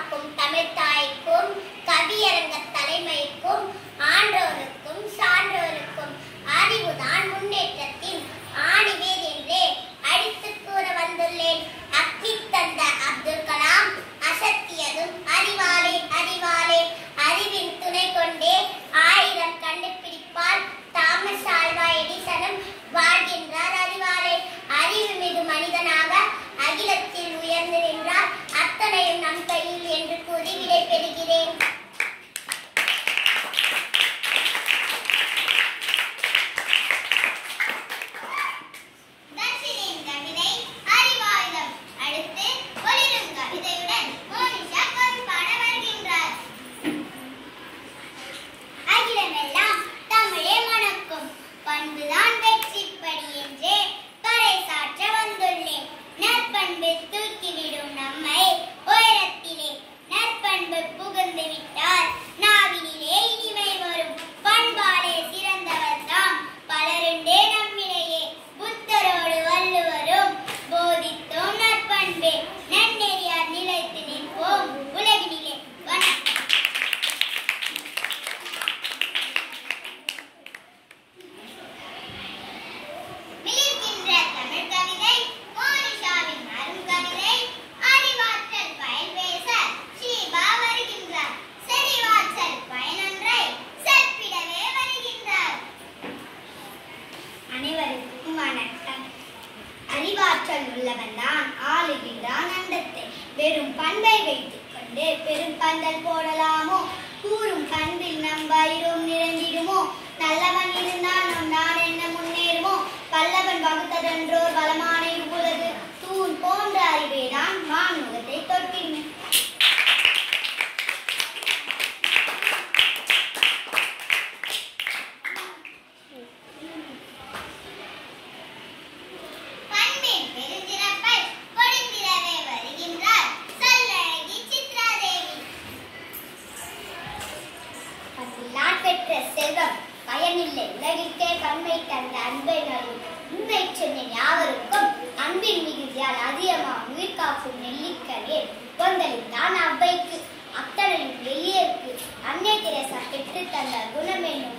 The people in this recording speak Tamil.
காக்கும் தமிழ் தாய்க்கும் கவியரங்க தலைமைக்கும் ஆன்றோருக்கும் சான்றோருக்கும் அறிவுதான் முன்னேற்றம் day. ஆற்றல் உள்ளவன் தான் ஆளுகின்றான் அண்டத்தை வெறும் பண்பை வைத்துக் கொண்டு பெரும் பந்தல் போடலாமோ? கூறும் பந்தில் நம் செல்வம் பயனில்லை. உலகிற்கே கண்மை தந்த அன்பை நல்கும் உண்மை சென்னை யாவருக்கும். அன்பின் மிகுதியால் அதிகமா உயிர் காக்கும் நெல்லிக்கனே கொந்தளித்தான் அவ்வைக்கு அத்தனையும் எளியருக்கு அன்னை திரேசா பெற்று தந்த குணமென்னும்